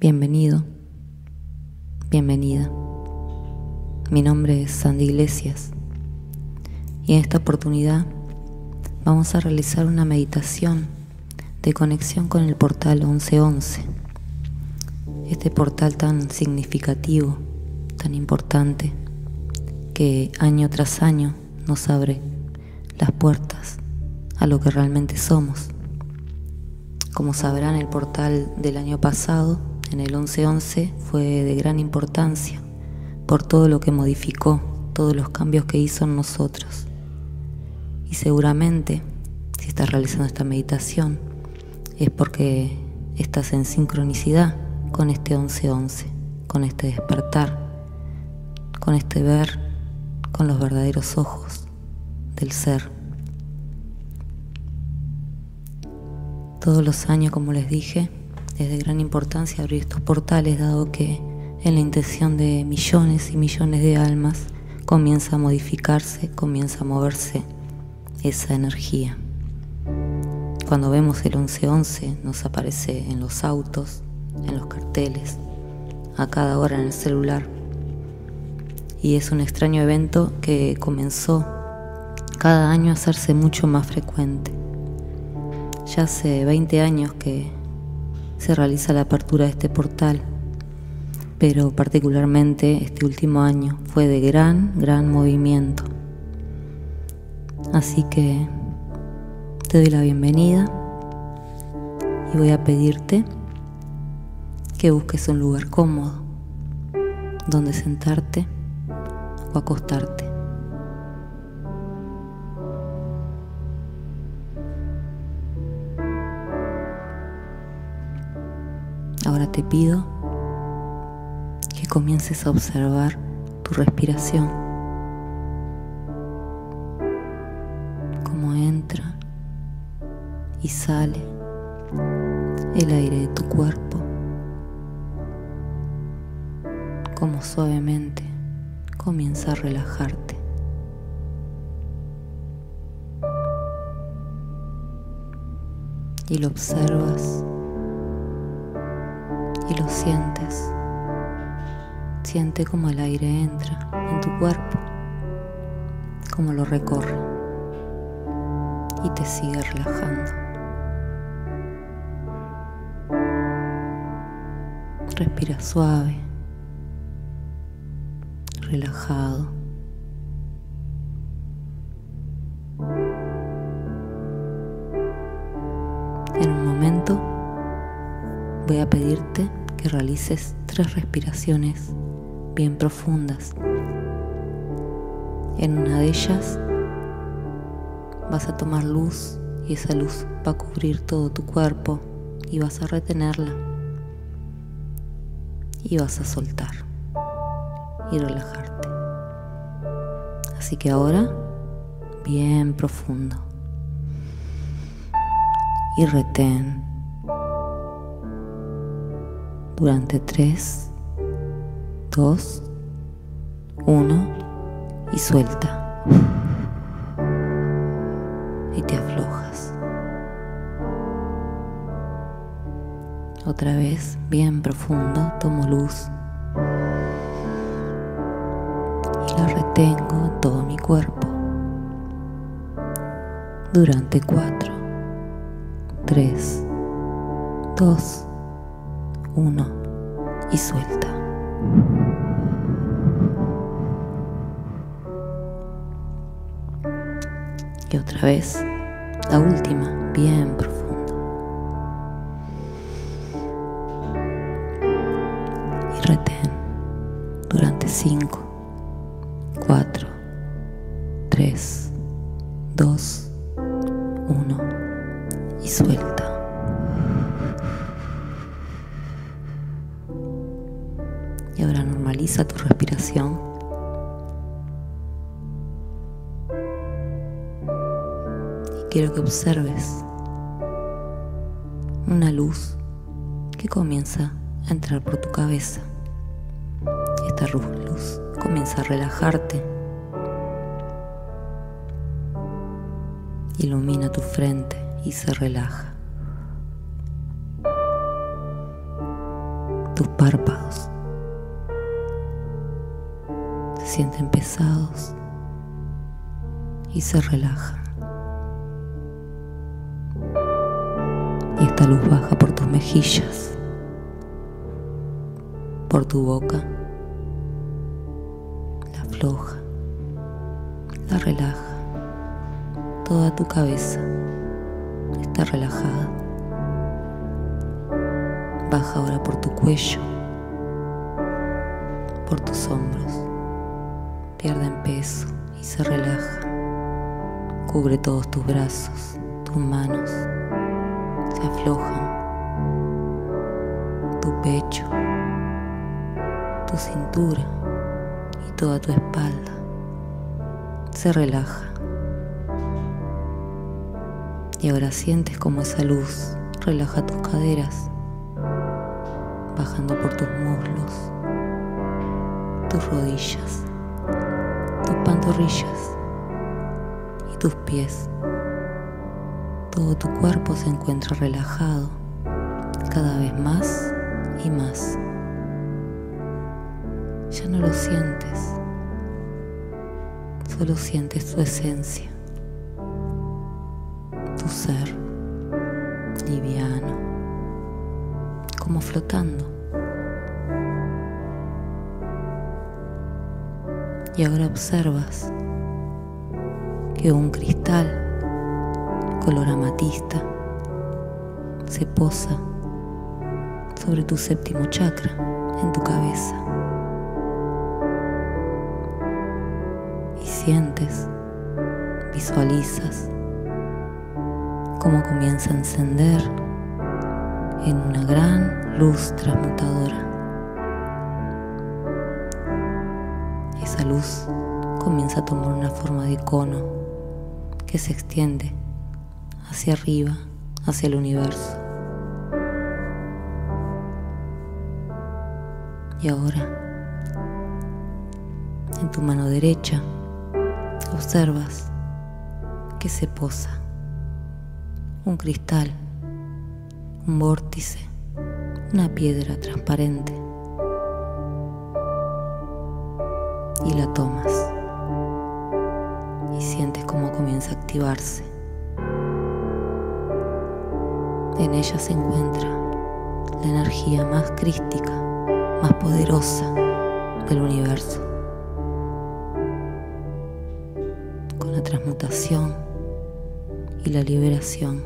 Bienvenido, bienvenida. Mi nombre es Sandy Iglesias y en esta oportunidad vamos a realizar una meditación de conexión con el portal 1111. Este portal tan significativo, tan importante, que año tras año nos abre las puertas a lo que realmente somos. Como sabrán, el portal del año pasado en el 1111 fue de gran importancia por todo lo que modificó, todos los cambios que hizo en nosotros. Y seguramente, si estás realizando esta meditación, es porque estás en sincronicidad con este 1111, con este despertar, con este ver con los verdaderos ojos del ser. Todos los años, como les dije, es de gran importancia abrir estos portales, dado que en la intención de millones y millones de almas comienza a modificarse, comienza a moverse esa energía. Cuando vemos el 1111 nos aparece en los autos, en los carteles, a cada hora en el celular. Y es un extraño evento que comenzó cada año a hacerse mucho más frecuente. Ya hace 20 años que se realiza la apertura de este portal, pero particularmente este último año fue de gran, gran movimiento. Así que te doy la bienvenida y voy a pedirte que busques un lugar cómodo donde sentarte o acostarte. Ahora te pido que comiences a observar tu respiración, cómo entra y sale el aire de tu cuerpo, cómo suavemente comienza a relajarte. Y lo observas y lo sientes. Siente como el aire entra en tu cuerpo, como lo recorre y te sigue relajando. Respira suave, relajado. En un momento voy a pedirte que realices tres respiraciones bien profundas. En una de ellas vas a tomar luz y esa luz va a cubrir todo tu cuerpo y vas a retenerla y vas a soltar y relajarte. Así que ahora, bien profundo. Y retén durante 3, 2, 1 y suelta. Y te aflojas. Otra vez, bien profundo, tomo luz y la retengo en todo mi cuerpo durante 4, 3, 2, uno y suelta. Y otra vez, la última, bien profunda. Y retén durante cinco, quiero que observes una luz que comienza a entrar por tu cabeza. Esta luz comienza a relajarte. Ilumina tu frente y se relaja. tus párpados se sienten pesados y se relajan. Esta luz baja por tus mejillas, por tu boca, la afloja, la relaja, toda tu cabeza está relajada. Baja ahora por tu cuello, por tus hombros, pierden peso y se relaja. Cubre todos tus brazos, tus manos, aflojan, tu pecho, tu cintura y toda tu espalda se relaja. Y ahora sientes como esa luz relaja tus caderas, bajando por tus muslos, tus rodillas, tus pantorrillas y tus pies. Todo tu cuerpo se encuentra relajado cada vez más y más. Ya no lo sientes, solo sientes tu esencia tu ser liviano, como flotando. Y ahora observas que un cristal color amatista se posa sobre tu séptimo chakra en tu cabeza. Y sientes, visualizas cómo comienza a encender en una gran luz transmutadora. Esa luz comienza a tomar una forma de cono que se extiende hacia arriba, hacia el universo. Y ahora, en tu mano derecha, observas que se posa un cristal, un vórtice, una piedra transparente. Y la tomas y sientes cómo comienza a activarse. En ella se encuentra la energía más crística, más poderosa del universo. Con la transmutación y la liberación.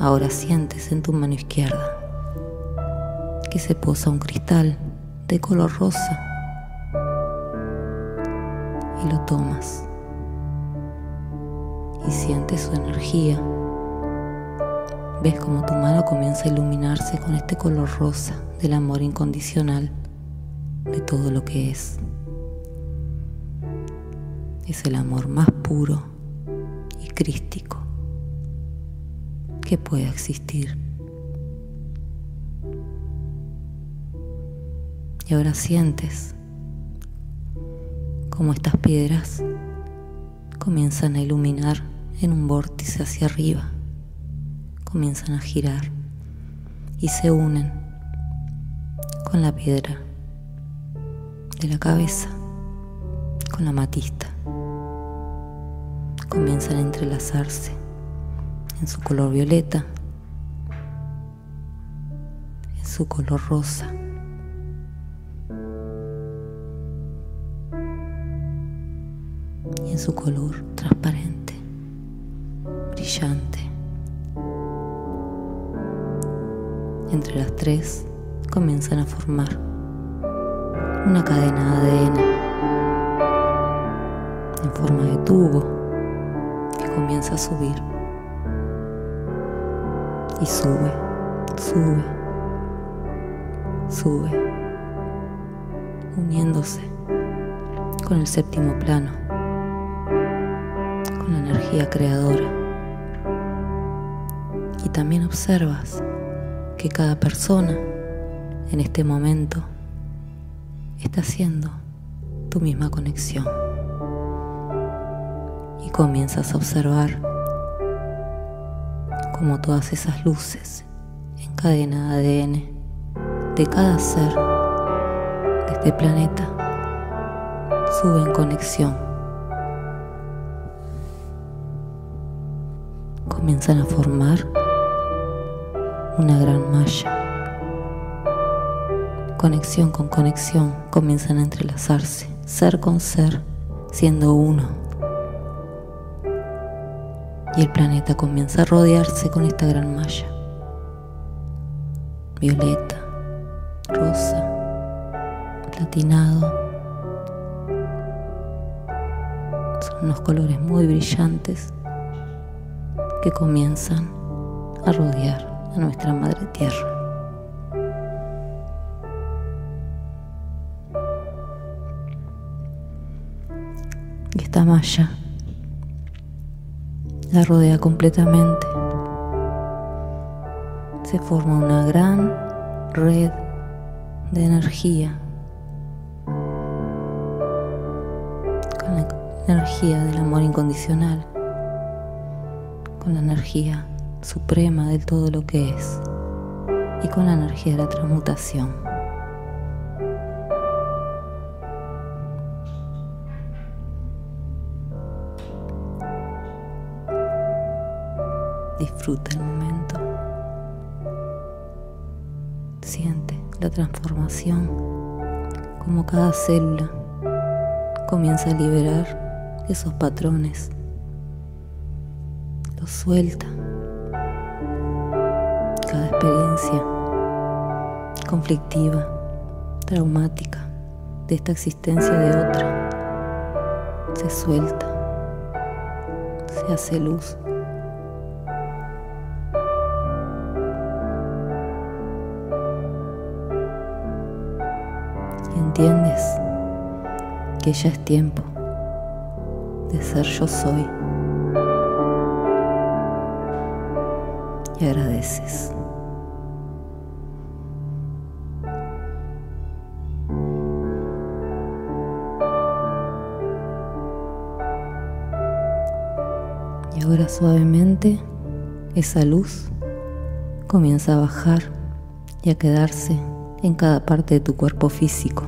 Ahora sientes en tu mano izquierda que se posa un cristal de color rosa y lo tomas y sientes su energía. Ves como tu mano comienza a iluminarse con este color rosa del amor incondicional de todo lo que es. Es el amor más puro crístico que pueda existir. Y ahora sientes como estas piedras comienzan a iluminar en un vórtice hacia arriba, comienzan a girar y se unen con la piedra de la cabeza, con la matista comienzan a entrelazarse en su color violeta, en su color rosa. Y en su color transparente, brillante. Entre las tres comienzan a formar una cadena de ADN en forma de tubo comienza a subir. Y sube, sube, sube, uniéndose con el séptimo plano, con la energía creadora. Y también observas que cada persona en este momento está haciendo tu misma conexión y comienzas a observar cómo todas esas luces en cadena de ADN de cada ser de este planeta sube en conexión. Comienzan a formar una gran malla. Conexión con conexión comienzan a entrelazarse, ser con ser, siendo uno. Y el planeta comienza a rodearse con esta gran malla. Violeta, rosa, platinado. Son unos colores muy brillantes que comienzan a rodear a nuestra Madre Tierra. Y esta malla la rodea completamente. Se forma una gran red de energía con la energía del amor incondicional, con la energía suprema de todo lo que es y con la energía de la transmutación. Disfruta el momento. Siente la transformación, como cada célula comienza a liberar esos patrones. Los suelta cada experiencia conflictiva, traumática de esta existencia de otra se suelta, se hace luz. Y entiendes que ya es tiempo de ser yo soy. Y agradeces. Ahora suavemente esa luz comienza a bajar y a quedarse en cada parte de tu cuerpo físico.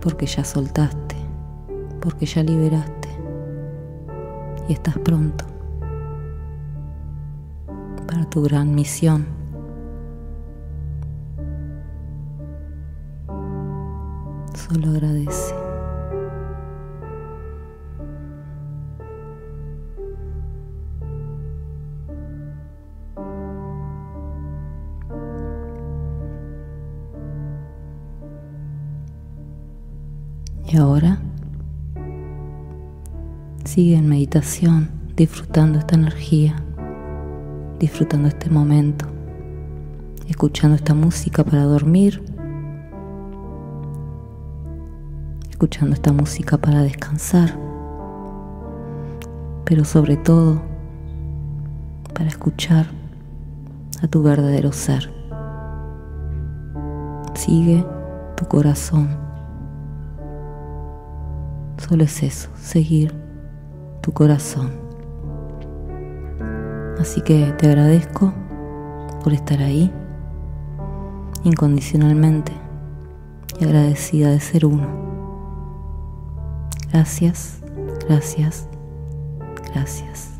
Porque ya soltaste, porque ya liberaste y estás pronto para tu gran misión. Solo agradece. Y ahora sigue en meditación, disfrutando esta energía, disfrutando este momento, escuchando esta música para dormir, escuchando esta música para descansar, pero sobre todo para escuchar a tu verdadero ser. Sigue tu corazón. Solo es eso, seguir tu corazón. Así que te agradezco por estar ahí incondicionalmente y agradecida de ser uno. Gracias, gracias, gracias.